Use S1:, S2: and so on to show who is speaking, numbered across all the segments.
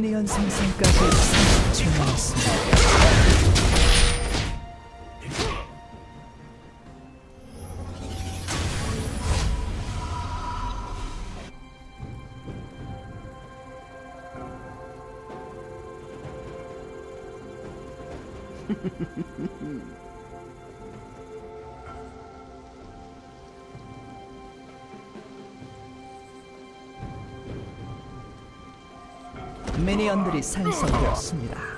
S1: 미니언 생성까지 30초 남았습니다. 미니언들이 생성되었습니다.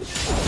S1: Let's go.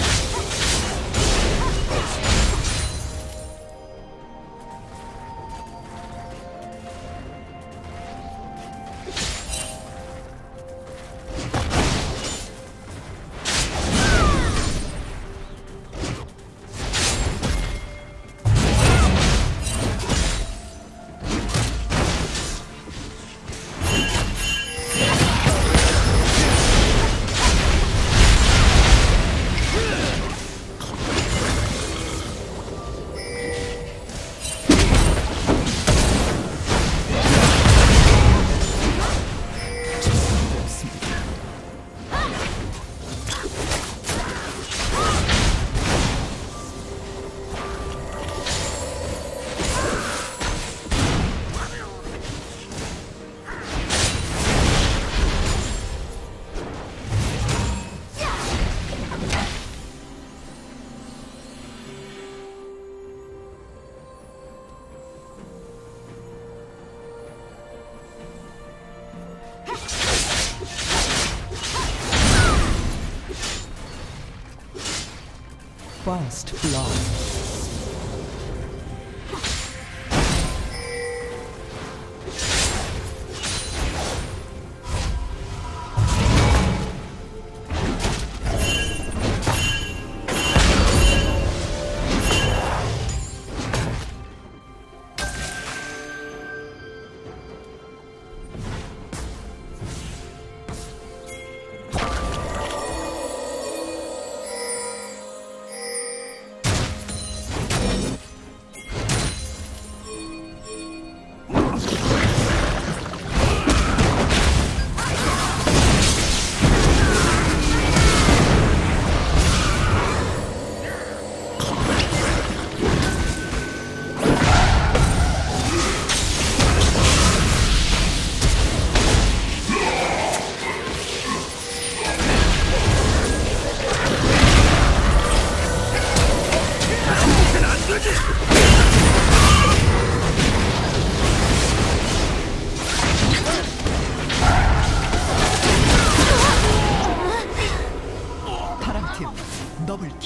S1: First blood.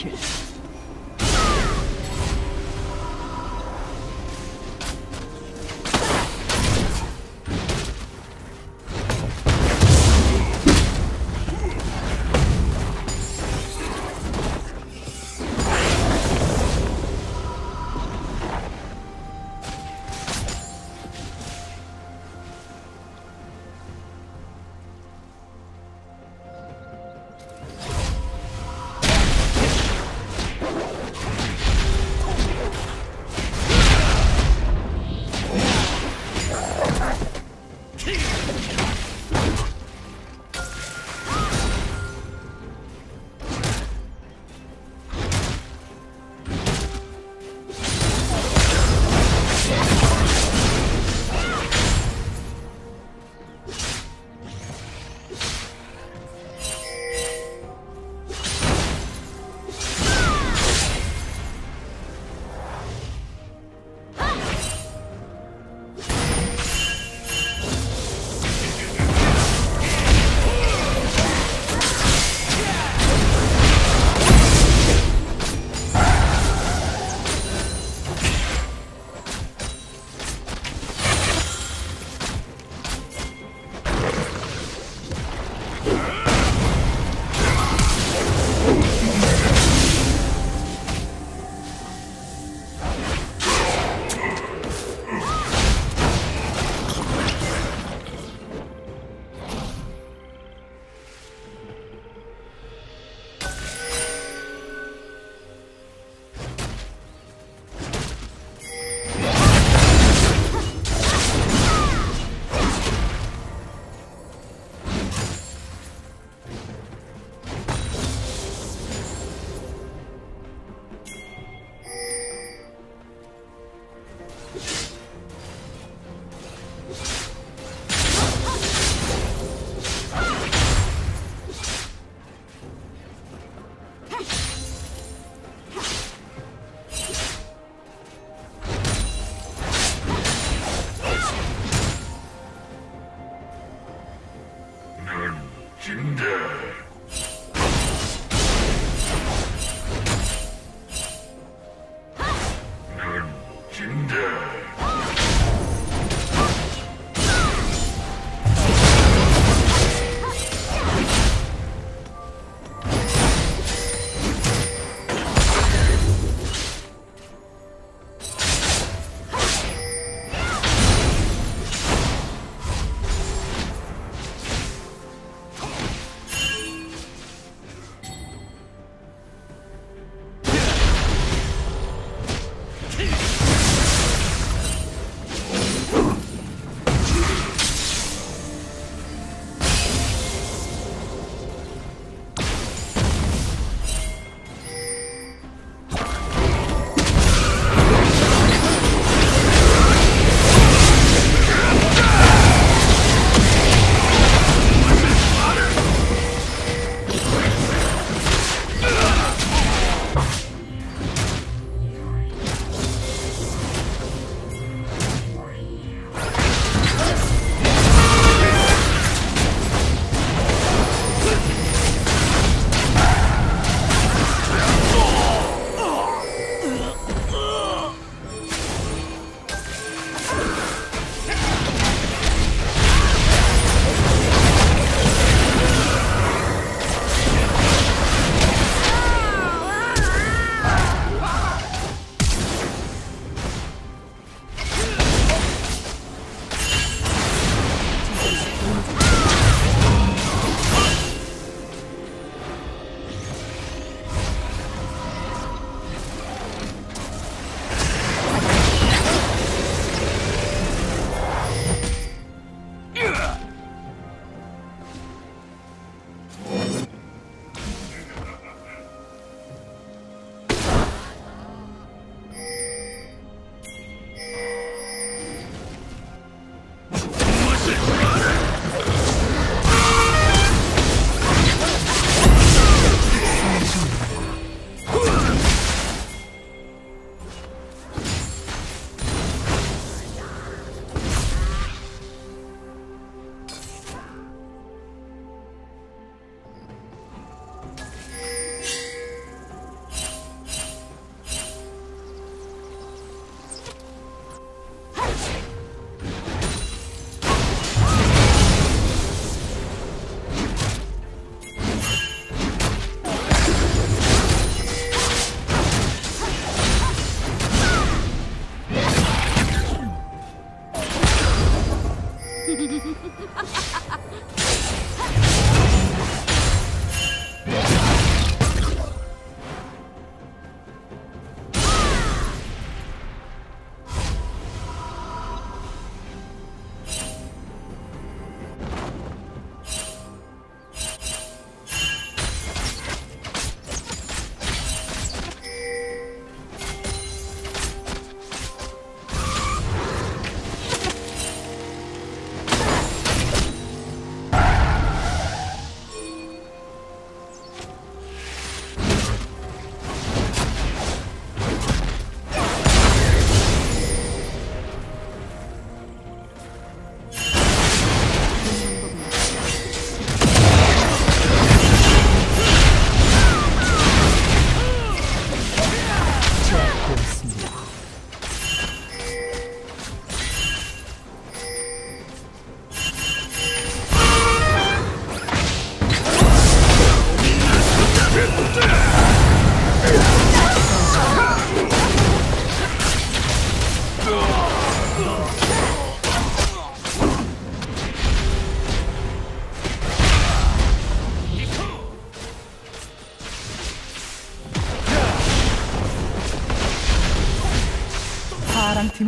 S1: Ancient. Legendary.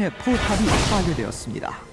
S1: 팀의 포탑이 파괴되었습니다.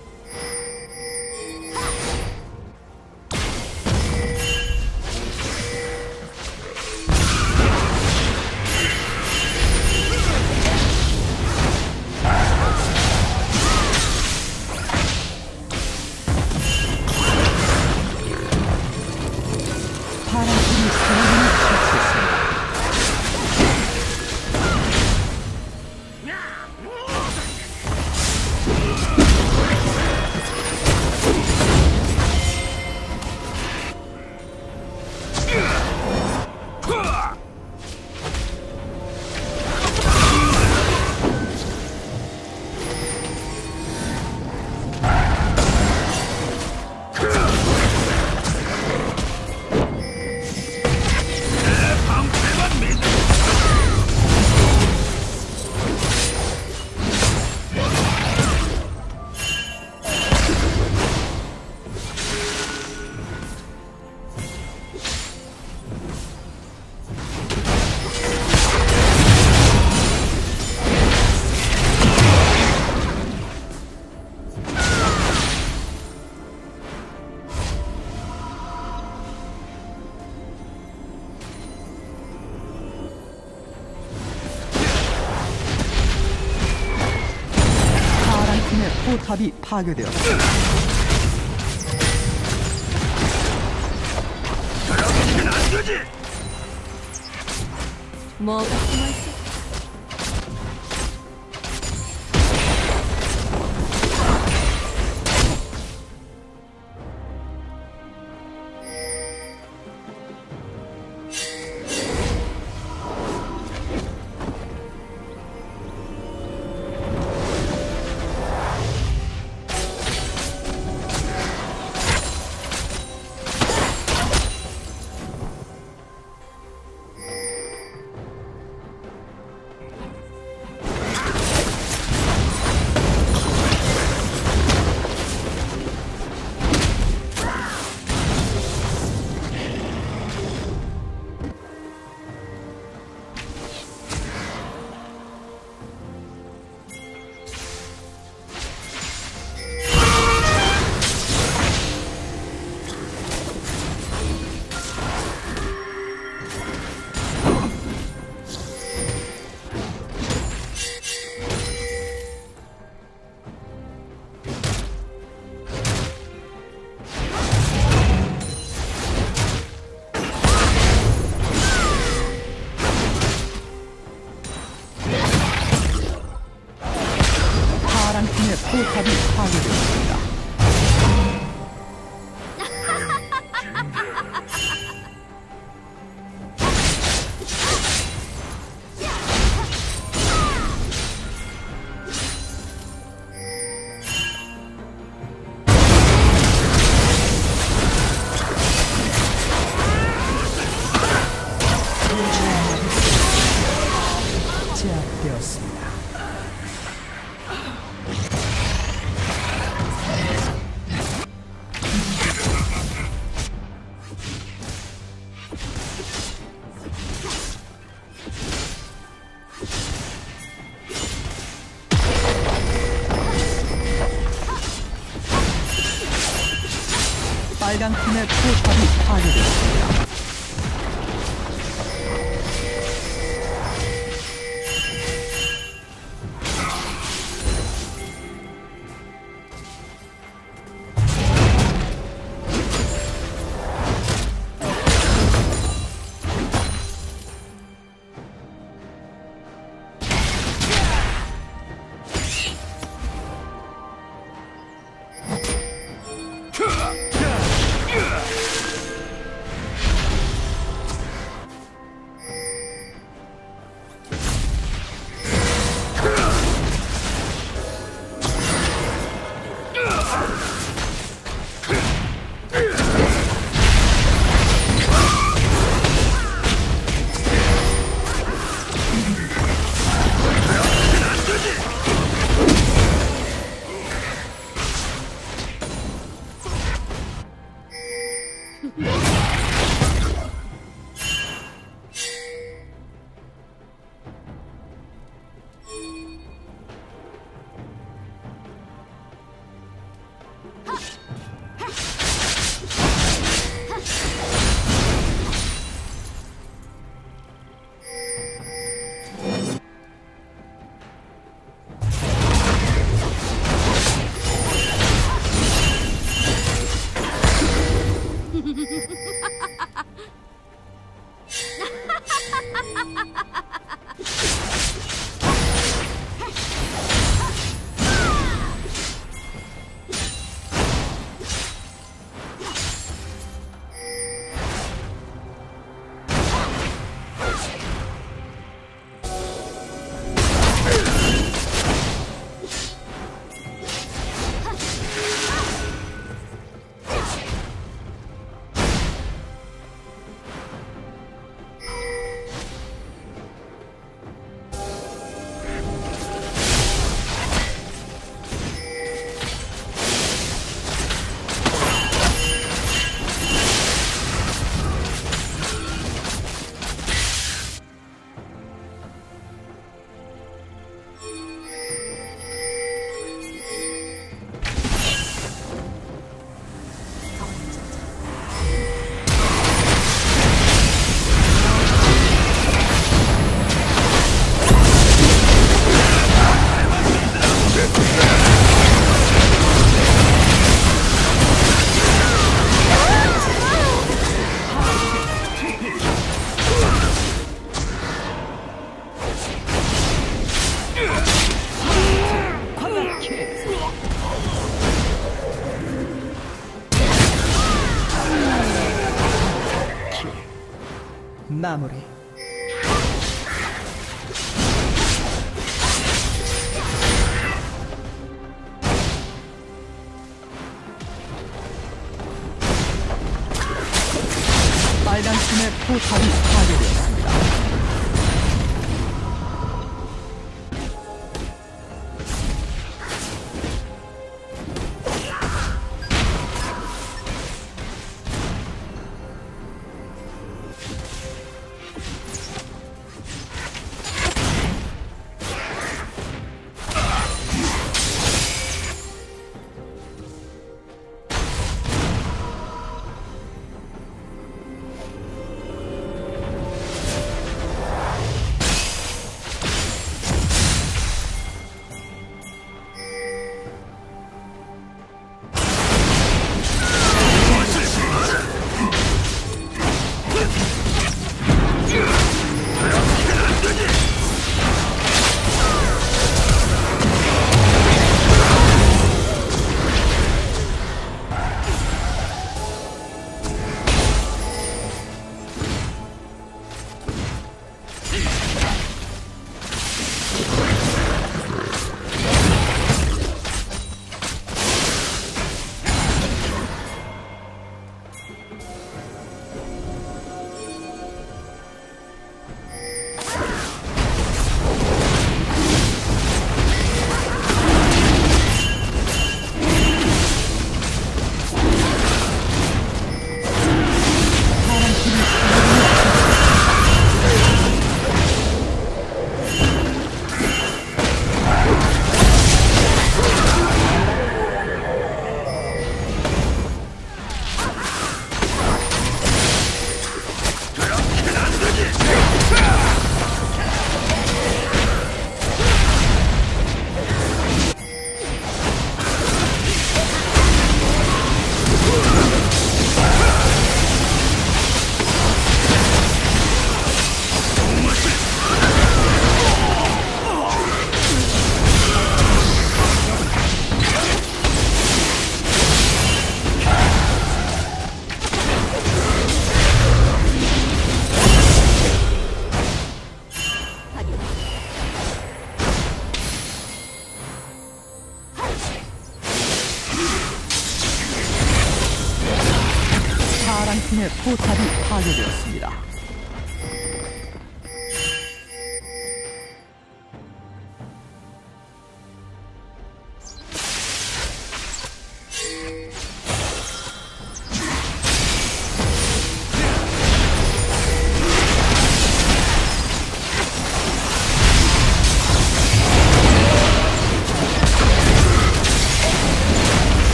S1: 파괴되었습니다.
S2: 뭐가 숨어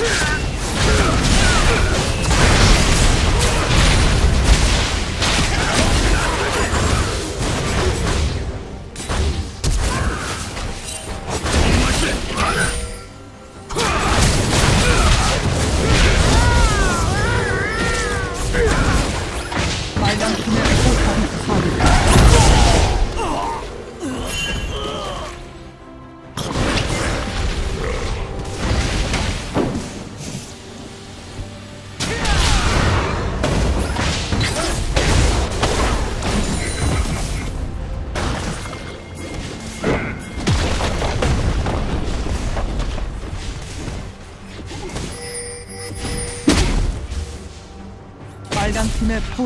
S1: Ah!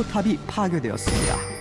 S1: 탑이 파괴되었습니다.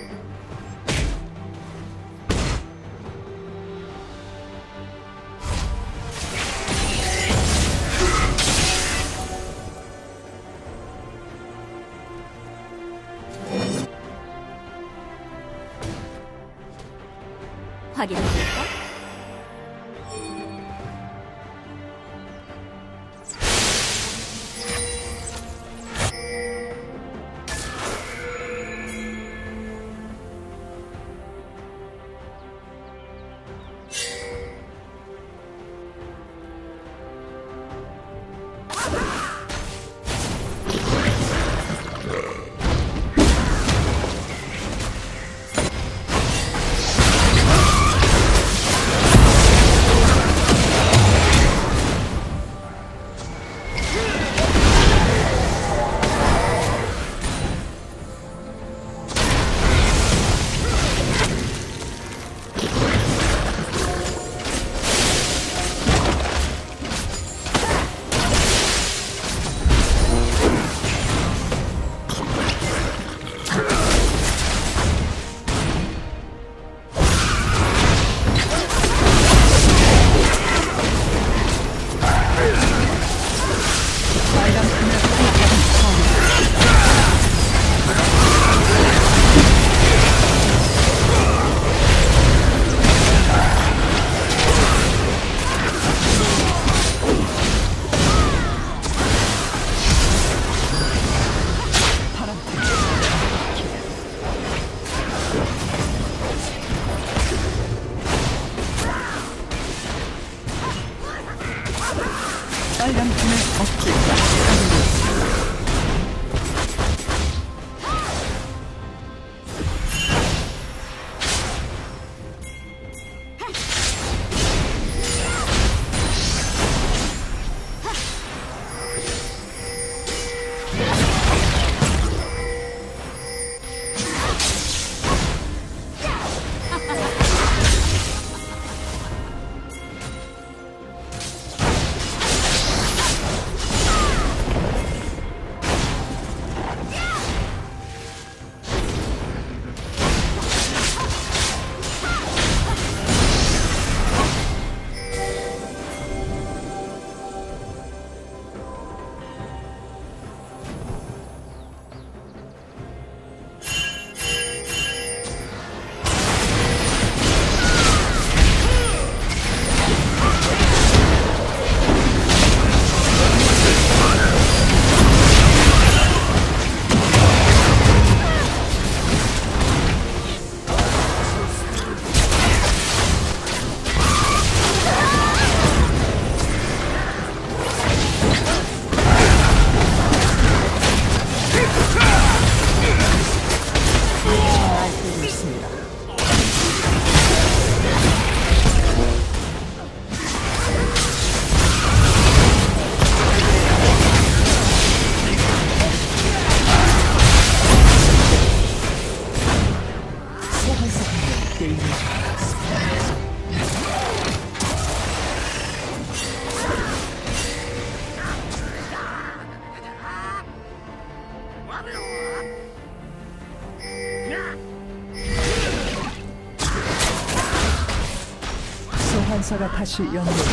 S1: shit, young.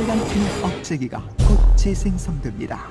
S1: 빨간 팀의 억제기가 곧 재생성됩니다.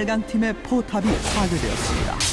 S1: 빨간 팀의 포탑이 파괴되었습니다.